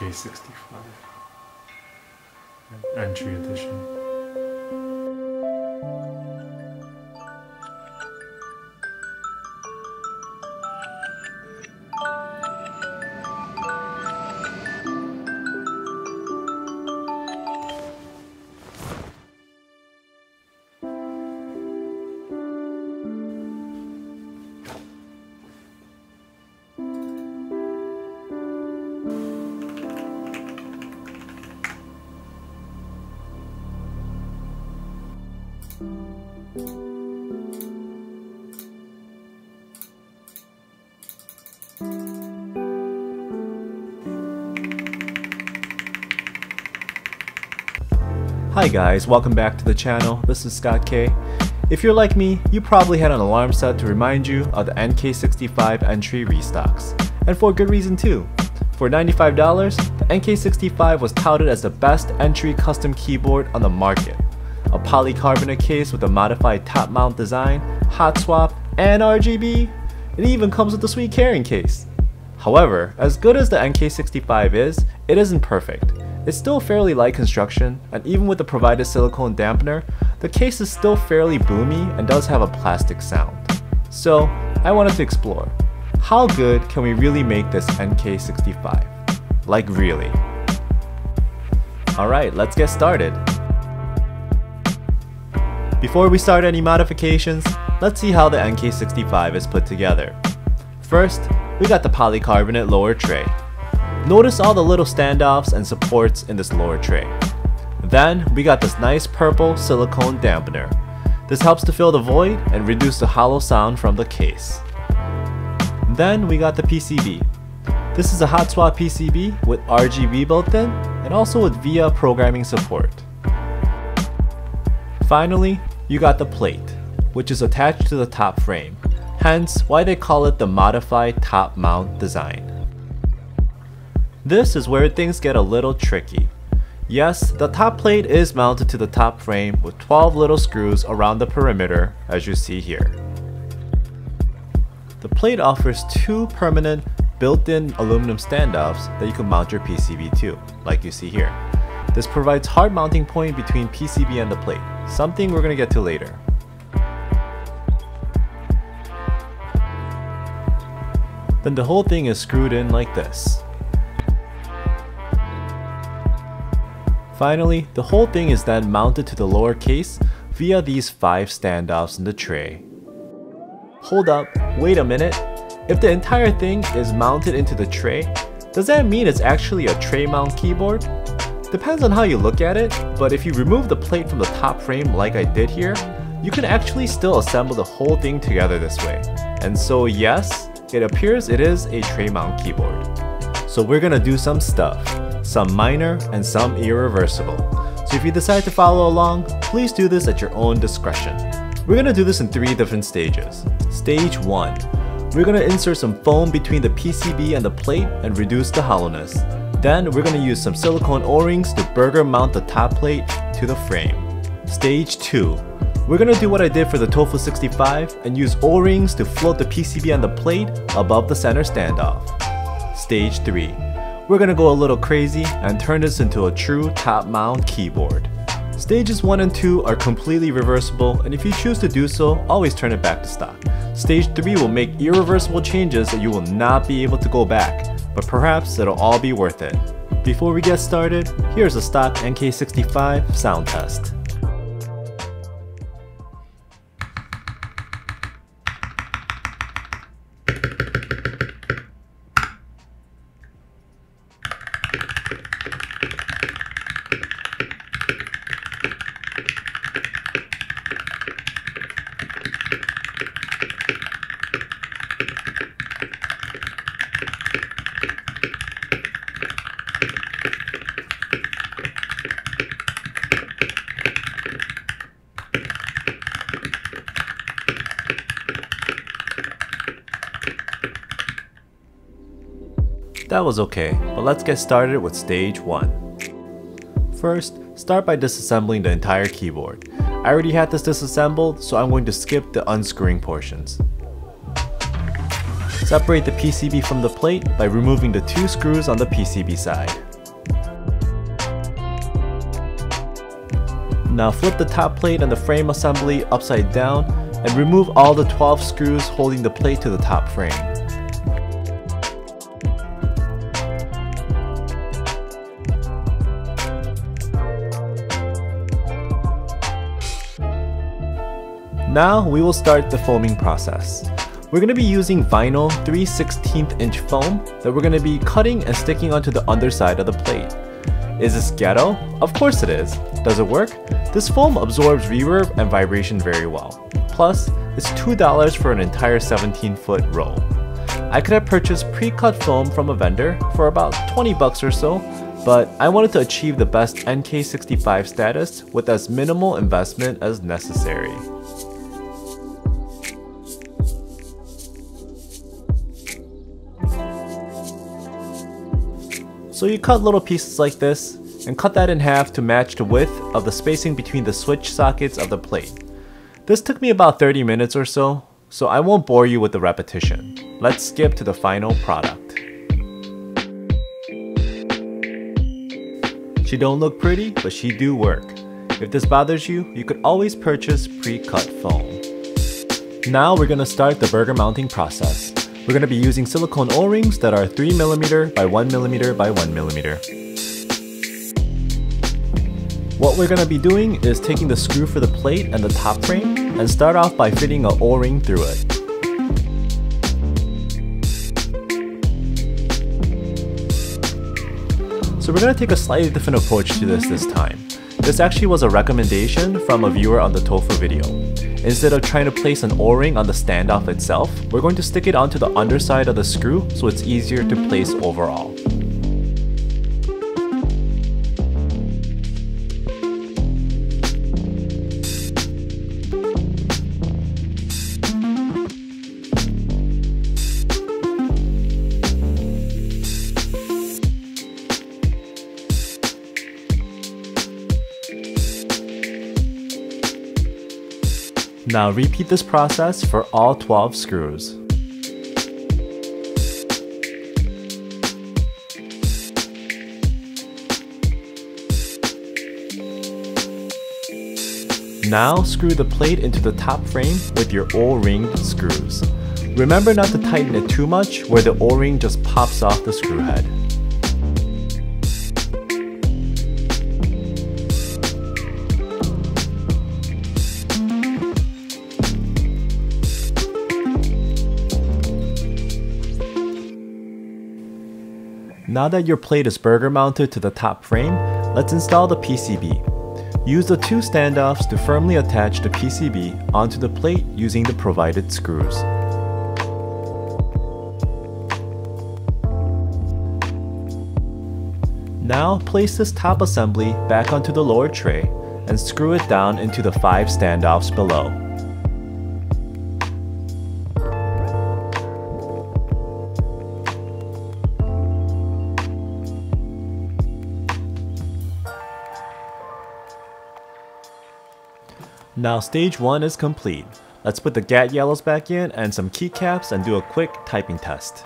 NK65 Entry Edition. Hi guys, welcome back to the channel. This is Scott K. If you're like me, you probably had an alarm set to remind you of the NK65 entry restocks. And for good reason too. For $95, the NK65 was touted as the best entry custom keyboard on the market. A polycarbonate case with a modified top mount design, hot swap, and RGB. It even comes with a sweet carrying case. However, as good as the NK65 is, it isn't perfect. It's still fairly light construction, and even with the provided silicone dampener, the case is still fairly boomy and does have a plastic sound. So, I wanted to explore, how good can we really make this NK65? Like really? Alright, let's get started. Before we start any modifications, let's see how the NK65 is put together. First, we got the polycarbonate lower tray. Notice all the little standoffs and supports in this lower tray. Then we got this nice purple silicone dampener. This helps to fill the void and reduce the hollow sound from the case. Then we got the PCB. This is a hot swap PCB with RGB built in and also with VIA programming support. Finally, you got the plate, which is attached to the top frame, hence why they call it the modified top mount design. This is where things get a little tricky. Yes, the top plate is mounted to the top frame with 12 little screws around the perimeter as you see here. The plate offers two permanent built-in aluminum standoffs that you can mount your PCB to, like you see here. This provides hard mounting point between PCB and the plate, something we're going to get to later. Then the whole thing is screwed in like this. Finally, the whole thing is then mounted to the lower case via these 5 standoffs in the tray. Hold up, wait a minute. If the entire thing is mounted into the tray, does that mean it's actually a tray mount keyboard? Depends on how you look at it, but if you remove the plate from the top frame like I did here, you can actually still assemble the whole thing together this way. And so yes, it appears it is a tray mount keyboard. So we're gonna do some stuff some minor, and some irreversible. So if you decide to follow along, please do this at your own discretion. We're gonna do this in three different stages. Stage 1. We're gonna insert some foam between the PCB and the plate and reduce the hollowness. Then we're gonna use some silicone o-rings to burger mount the top plate to the frame. Stage 2. We're gonna do what I did for the Tofu 65 and use o-rings to float the PCB on the plate above the center standoff. Stage 3 we're gonna go a little crazy and turn this into a true top mount keyboard. Stages 1 and 2 are completely reversible and if you choose to do so, always turn it back to stock. Stage 3 will make irreversible changes that you will not be able to go back, but perhaps it'll all be worth it. Before we get started, here's a stock NK65 sound test. That was okay, but let's get started with stage 1. First, start by disassembling the entire keyboard. I already had this disassembled, so I'm going to skip the unscrewing portions. Separate the PCB from the plate by removing the two screws on the PCB side. Now flip the top plate and the frame assembly upside down and remove all the 12 screws holding the plate to the top frame. Now we will start the foaming process. We're going to be using vinyl 3 16th inch foam that we're going to be cutting and sticking onto the underside of the plate. Is this ghetto? Of course it is. Does it work? This foam absorbs reverb and vibration very well. Plus, it's $2 for an entire 17 foot roll. I could have purchased pre-cut foam from a vendor for about 20 bucks or so, but I wanted to achieve the best NK65 status with as minimal investment as necessary. So you cut little pieces like this, and cut that in half to match the width of the spacing between the switch sockets of the plate. This took me about 30 minutes or so, so I won't bore you with the repetition. Let's skip to the final product. She don't look pretty, but she do work. If this bothers you, you could always purchase pre-cut foam. Now we're gonna start the burger mounting process. We're going to be using silicone O-rings that are 3mm by 1mm by 1mm. What we're going to be doing is taking the screw for the plate and the top frame and start off by fitting an O-ring through it. So we're going to take a slightly different approach to this this time. This actually was a recommendation from a viewer on the Tofu video. Instead of trying to place an O-ring on the standoff itself, we're going to stick it onto the underside of the screw so it's easier to place overall. Now repeat this process for all 12 screws. Now screw the plate into the top frame with your O-ring screws. Remember not to tighten it too much where the O-ring just pops off the screw head. Now that your plate is burger mounted to the top frame, let's install the PCB. Use the two standoffs to firmly attach the PCB onto the plate using the provided screws. Now place this top assembly back onto the lower tray and screw it down into the five standoffs below. Now stage 1 is complete. Let's put the GAT yellows back in and some keycaps and do a quick typing test.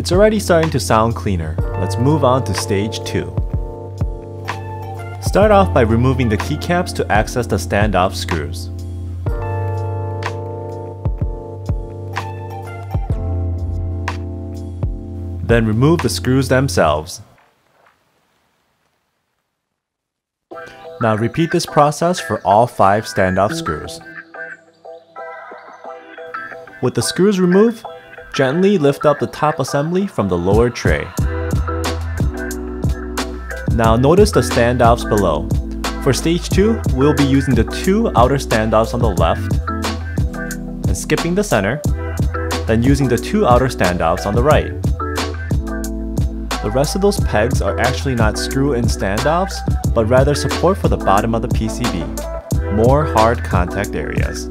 It's already starting to sound cleaner. Let's move on to stage 2. Start off by removing the keycaps to access the standoff screws. Then remove the screws themselves. Now repeat this process for all 5 standoff screws. With the screws removed, Gently lift up the top assembly from the lower tray. Now notice the standoffs below. For stage 2, we'll be using the two outer standoffs on the left, and skipping the center, then using the two outer standoffs on the right. The rest of those pegs are actually not screw-in standoffs, but rather support for the bottom of the PCB, more hard contact areas.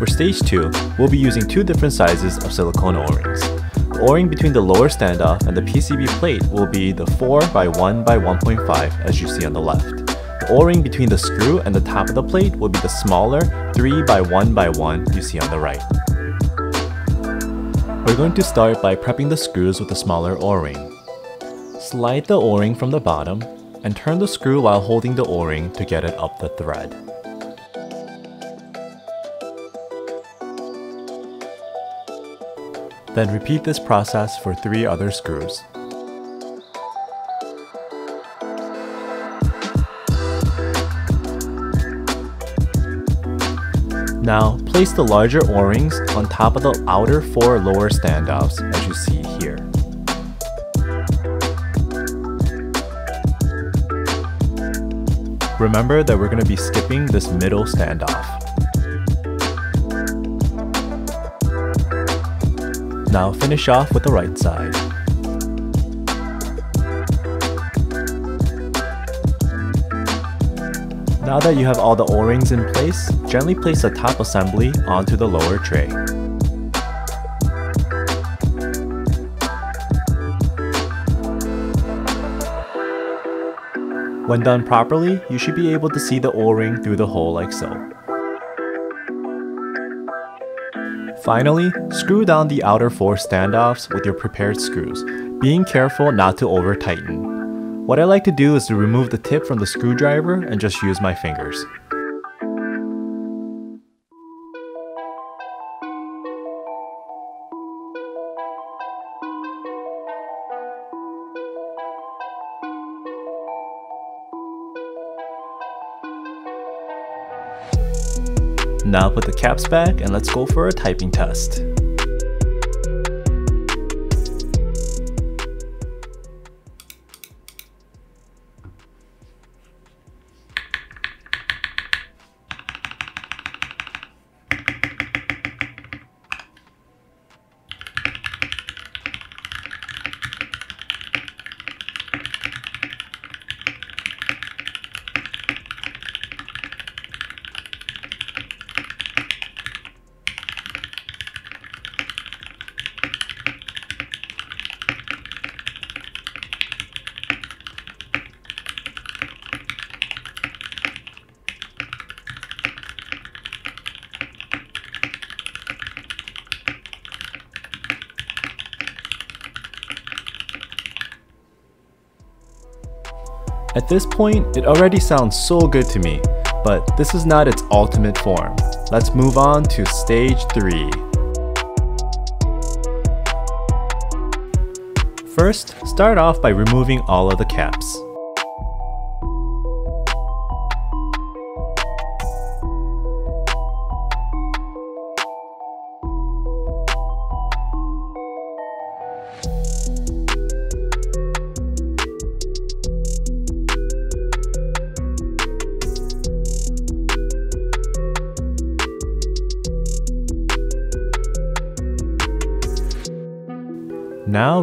For stage 2, we'll be using two different sizes of silicone O-rings. The O-ring between the lower standoff and the PCB plate will be the 4 by 1 by 1.5 as you see on the left. The O-ring between the screw and the top of the plate will be the smaller 3 by 1 by 1 you see on the right. We're going to start by prepping the screws with the smaller O-ring. Slide the O-ring from the bottom and turn the screw while holding the O-ring to get it up the thread. Then repeat this process for three other screws. Now, place the larger O-rings on top of the outer four lower standoffs as you see here. Remember that we're going to be skipping this middle standoff. Now finish off with the right side. Now that you have all the O-rings in place, gently place the top assembly onto the lower tray. When done properly, you should be able to see the O-ring through the hole like so. Finally, screw down the outer four standoffs with your prepared screws, being careful not to over tighten. What I like to do is to remove the tip from the screwdriver and just use my fingers. Now put the caps back and let's go for a typing test. At this point, it already sounds so good to me, but this is not its ultimate form. Let's move on to stage 3. First, start off by removing all of the caps.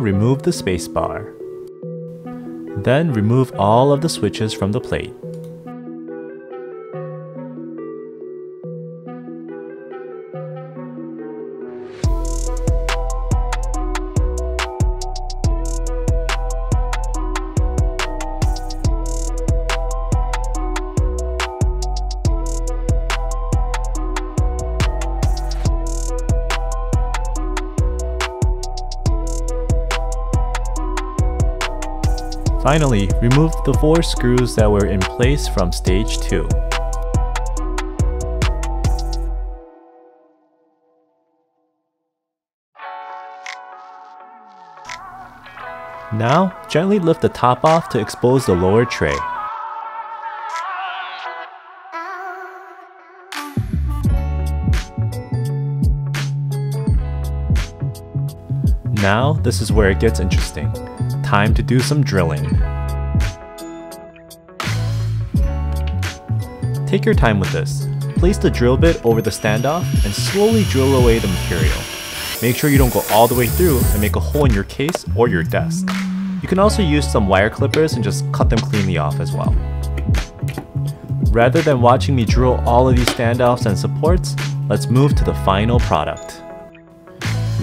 Remove the spacebar. Then remove all of the switches from the plate. Finally, remove the four screws that were in place from stage 2. Now, gently lift the top off to expose the lower tray. Now, this is where it gets interesting time to do some drilling. Take your time with this. Place the drill bit over the standoff and slowly drill away the material. Make sure you don't go all the way through and make a hole in your case or your desk. You can also use some wire clippers and just cut them cleanly off as well. Rather than watching me drill all of these standoffs and supports, let's move to the final product.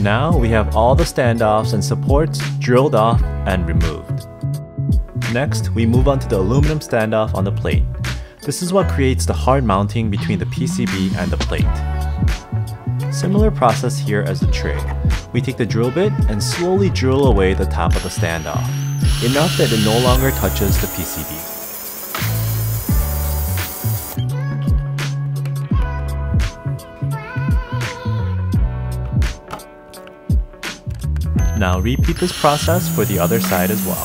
Now we have all the standoffs and supports drilled off and removed. Next, we move on to the aluminum standoff on the plate. This is what creates the hard mounting between the PCB and the plate. Similar process here as the tray. We take the drill bit and slowly drill away the top of the standoff, enough that it no longer touches the PCB. Now repeat this process for the other side as well.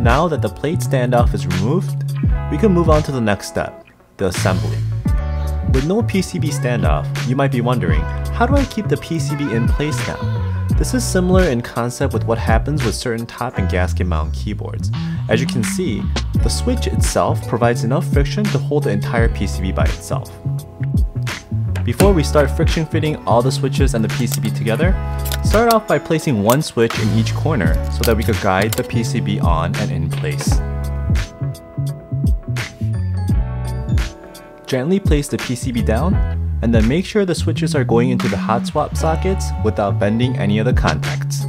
Now that the plate standoff is removed, we can move on to the next step, the assembly. With no PCB standoff, you might be wondering, how do I keep the PCB in place now? This is similar in concept with what happens with certain top and gasket mount keyboards. As you can see, the switch itself provides enough friction to hold the entire PCB by itself. Before we start friction fitting all the switches and the PCB together, start off by placing one switch in each corner so that we could guide the PCB on and in place. Gently place the PCB down, and then make sure the switches are going into the hot swap sockets without bending any of the contacts.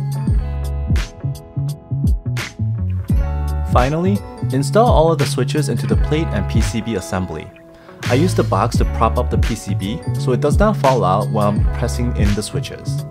Finally, install all of the switches into the plate and PCB assembly. I use the box to prop up the PCB so it does not fall out while I'm pressing in the switches.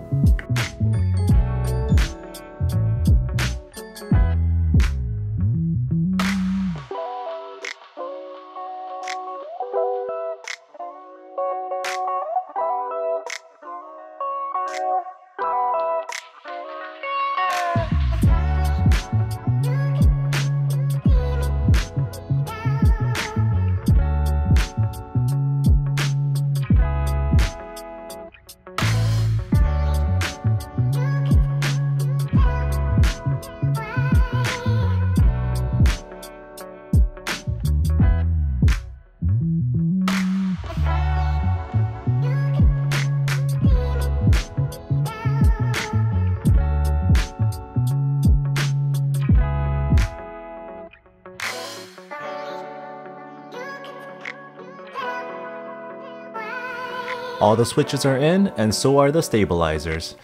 All the switches are in, and so are the stabilizers.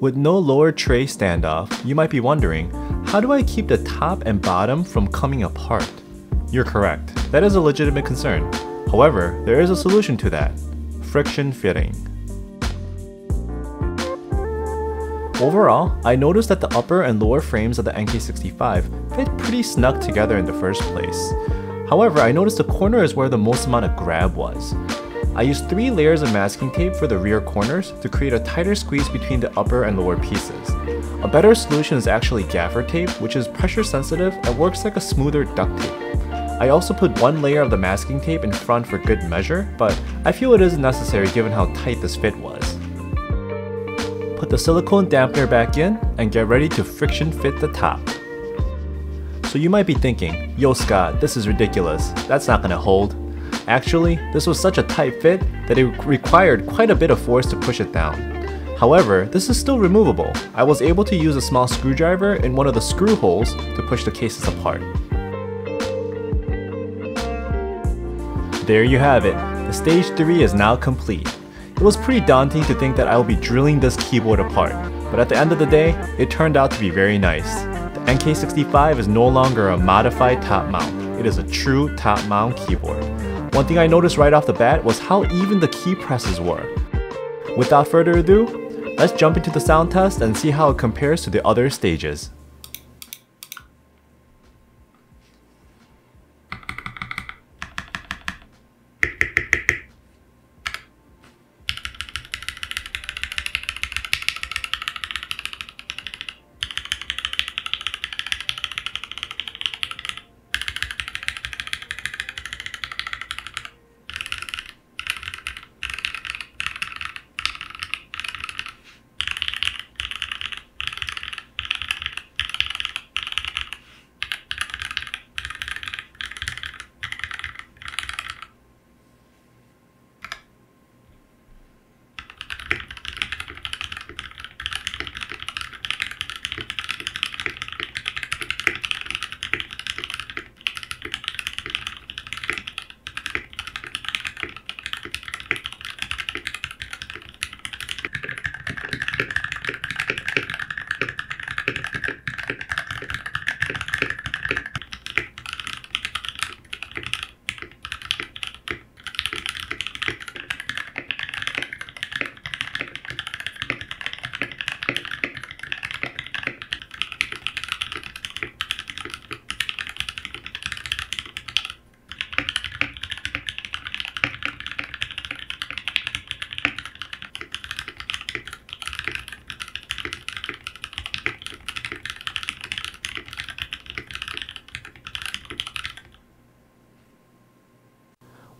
With no lower tray standoff, you might be wondering, how do I keep the top and bottom from coming apart? You're correct, that is a legitimate concern. However, there is a solution to that. Friction fitting. Overall, I noticed that the upper and lower frames of the NK65 fit pretty snug together in the first place. However, I noticed the corner is where the most amount of grab was. I used three layers of masking tape for the rear corners to create a tighter squeeze between the upper and lower pieces. A better solution is actually gaffer tape, which is pressure sensitive and works like a smoother duct tape. I also put one layer of the masking tape in front for good measure, but I feel it isn't necessary given how tight this fit was. The silicone dampener back in and get ready to friction fit the top. So you might be thinking, yo Scott, this is ridiculous, that's not gonna hold. Actually, this was such a tight fit that it required quite a bit of force to push it down. However, this is still removable. I was able to use a small screwdriver in one of the screw holes to push the cases apart. There you have it, the stage 3 is now complete. It was pretty daunting to think that I will be drilling this keyboard apart, but at the end of the day, it turned out to be very nice. The NK65 is no longer a modified top mount, it is a true top mount keyboard. One thing I noticed right off the bat was how even the key presses were. Without further ado, let's jump into the sound test and see how it compares to the other stages.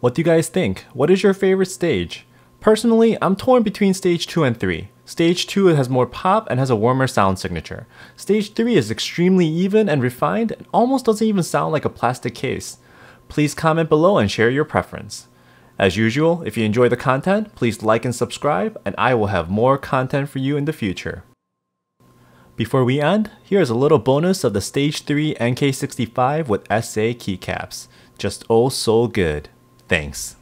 What do you guys think? What is your favorite stage? Personally, I'm torn between stage 2 and 3. Stage 2 has more pop and has a warmer sound signature. Stage 3 is extremely even and refined and almost doesn't even sound like a plastic case. Please comment below and share your preference. As usual, if you enjoy the content, please like and subscribe, and I will have more content for you in the future. Before we end, here is a little bonus of the Stage 3 NK65 with SA keycaps. Just oh so good. Thanks.